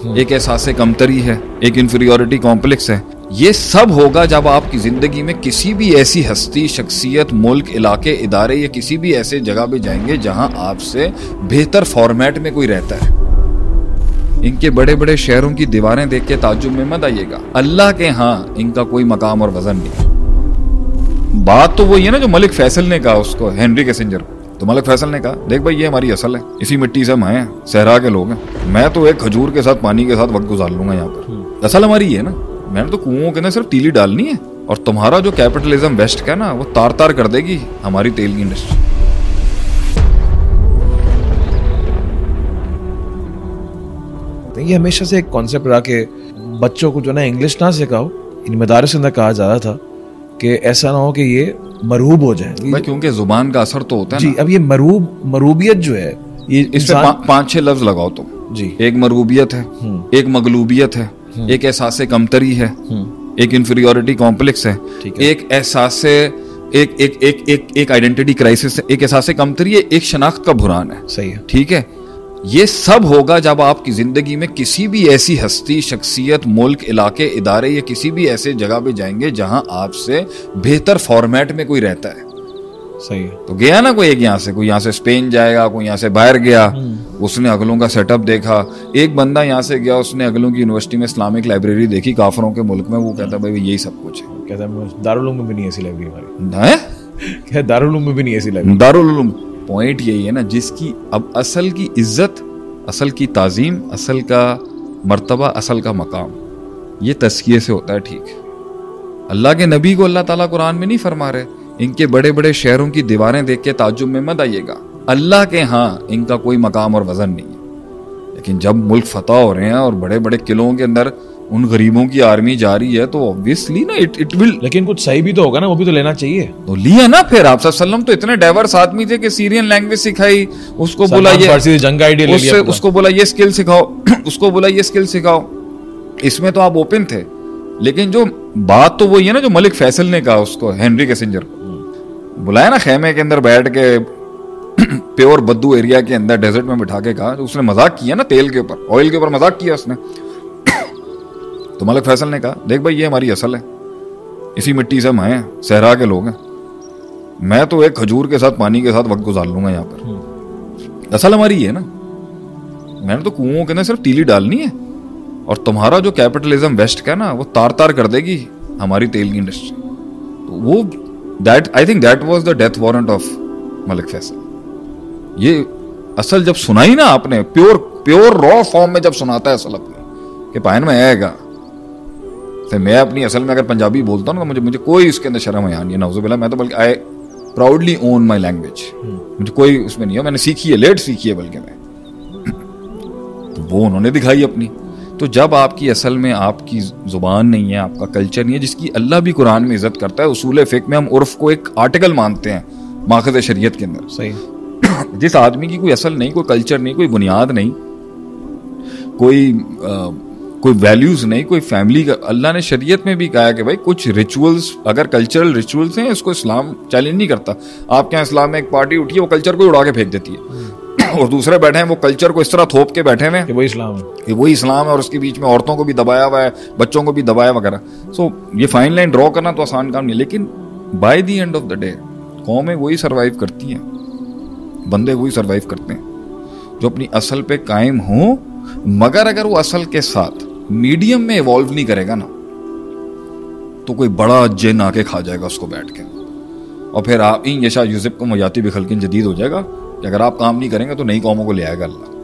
एक एहसास कमतरी है, एक इन्फीरियोरिटी कॉम्प्लेक्स है। ये सब होगा जब आपकी ज़िंदगी में किसी भी ऐसी हस्ती, शख्सियत, मुल्क, इलाके, इदारे या किसी भी ऐसे जगह पे जाएँगे जहाँ आपसे बेहतर फॉर्मेट में कोई रहता है। इनके बड़े बड़े शहरों की दीवारें देख के ताजुब में मत आइएगा। अल्लाह के हाँ इनका कोई मकाम और वज़न नहीं। बात तो वही है ना जो मलिक फैसल ने कहा उसको, हेनरी कैसेंजर तो मलिक फैसल ने कहा देख भाई ये हमारी असल है। इसी मिट्टी से हम आए सहरा के लोग हैं। मैं तो एक खजूर के साथ पानी के साथ वक्त गुजार लूँगा यहाँ पर। असल हमारी है ना मैंने तो कुओं के अंदर सिर्फ़ तीली डालनी है। और तुम्हारा जो कैपिटलिज्म वेस्ट का ना वो तार तार कर देगी हमारी तेल की इंडस्ट्री। ये हमेशा से एक कॉन्सेप्ट रहा कि बच्चों को जो ना इंग्लिश ना सिखाओ। इन मदारस अंदर कहा जा रहा था कि ऐसा ना हो कि ये मरूब हो जाए। भाई क्योंकि ज़ुबान का असर तो होता है जी ना। अब ये मरूब मरूबियत जो है ये इंसान पा, पाँच छह लफ्ज लगाओ तुम जी। एक मरूबियत है हम्म। एक मगलूबियत है एक एहसास कमतरी है एक इन्फीरियोरिटी कॉम्प्लेक्स है है। एक एहसास एक एक एक एक एक आइडेंटिटी क्राइसिस है एक एहसास कमतरी है एक शनाख्त का बुरान है। सही है। ठीक है? ये सब होगा जब आपकी ज़िंदगी में किसी भी ऐसी हस्ती शख्सियत मुल्क इलाके इदारे या किसी भी ऐसे जगह पे जाएँगे जहाँ आपसे बेहतर फॉर्मेट में कोई रहता है। सही है। तो गया ना कोई एक यहाँ से कोई यहाँ से स्पेन जाएगा कोई यहाँ से बाहर गया उसने अगलों का सेटअप देखा एक बंदा यहाँ से गया उसने अगलों की यूनिवर्सिटी में इस्लामिक लाइब्रेरी देखी काफरों के मुल्क में वो कहता भाई यही सब कुछ है। कहता है दारुल में भी नहीं ऐसी लाइब्रेरी हमारी। दारुल में भी नहीं ऐसी लाइब्रेरी दारुल पॉइंट यही है ना, जिसकी अब असल की इज़्ज़त, असल की ताजीम, असल का मर्तबा, असल का मकाम, ये तस्किए से होता है ठीक। अल्लाह के नबी को अल्लाह ताला कुरान में नहीं फरमा रहे, इनके बड़े बड़े शहरों की दीवारें देख के ताजुब में मत आइएगा। अल्लाह के हाँ इनका कोई मकाम और वज़न नहीं है। लेकिन जब मुल्क फतह हो रहे हैं और बड़े बड़े किलों के अंदर उन गरीबों की आर्मी जा रही है तो ऑब्वियसली ना इट इट विल लेकिन कुछ सही भी तो होगा ना वो भी तो लेना चाहिए। तो लिया ना फिर आप वसल्लम तो इतने डाइवर्स आदमी थे कि सीरियन लैंग्वेज सिखाई उसको बोला ये जंग आइडिया उससे उसको बोला ये स्किल सिखाओ। उसको बोला ये स्किल सिखाओ। इसमें तो आप ओपन थे। लेकिन जो बात तो वही है ना जो मलिक फैसल ने कहा उसको हेनरी कैसेंजर को। बुलाया ना खेमे के अंदर बैठ के प्योर बद्दू एरिया के अंदर डेजर्ट में बिठा के कहा। उसने मज़ाक किया ना तेल के ऊपर ऑयल के ऊपर मज़ाक किया उसने। तो मलिक फैसल ने कहा, देख भाई, ये हमारी असल है। इसी मिट्टी से हम आए हैं, सहरा के लोग हैं। मैं तो एक खजूर के साथ, पानी के साथ वक्त गुजार लूँगा यहाँ पर। असल हमारी है ना, मैंने तो कुओं के अंदर सिर्फ़ तीली डालनी है। और तुम्हारा जो कैपिटलिज्म वेस्ट का ना, वो तार तार कर देगी हमारी तेल की इंडस्ट्री। तो वो that I think that was the death warrant of Malik Faisal. ये असल जब सुनाई ना आपने प्योर प्योर रॉ फॉर्म में जब सुनाता है असल अपने, कि पायन में आएगा। तो मैं अपनी असल में अगर पंजाबी बोलता हूँ ना तो मुझे मुझे कोई उसके अंदर शर्म है नहीं नौजुबिल्ला मैं तो बल्कि I proudly own my language मुझे कोई उसमें नहीं है। मैंने सीखी है लेट सीखी है बल्कि मैं। तो वो उन्होंने दिखाई अपनी। तो जब आपकी असल में आपकी ज़ुबान नहीं है आपका कल्चर नहीं है जिसकी अल्लाह भी कुरान में इज़्ज़त करता है उसूल फिक में हम उर्फ़ को एक आर्टिकल मानते हैं माखज शरीयत के अंदर। सही। जिस आदमी की कोई असल नहीं कोई कल्चर नहीं कोई बुनियाद नहीं कोई आ, कोई वैल्यूज़ नहीं कोई फैमिली का अल्लाह ने शरीयत में भी कहा कि भाई कुछ रिचुअल्स अगर कल्चरल रिचुअल्स हैं इसको इस्लाम चैलेंज नहीं करता। आपके यहाँ इस्लाम में एक पार्टी उठी है वो कल्चर को उड़ा के फेंक देती है। और दूसरे बैठे हैं वो कल्चर को इस तरह थोप के बैठे हुए हैं कि वो इस्लाम है। कि वही इस्लाम है और उसके बीच में औरतों को भी दबाया हुआ है बच्चों को भी दबाया वगैरह। सो ये फाइन लाइन ड्रॉ करना तो आसान काम नहीं लेकिन by the end of the day कौमें वही सर्वाइव करती हैं बंदे वही सर्वाइव करते हैं जो अपनी असल पे कायम हो मगर अगर वो असल के साथ मीडियम में इवॉल्व नहीं करेगा ना तो कोई बड़ा जिन आके खा जाएगा उसको बैठ के। और फिर आप, इन यशा यूसुफ को मजाती बिखल जदीद हो जाएगा कि अगर आप काम नहीं करेंगे तो नई कौमों को ले आएगा अल्लाह।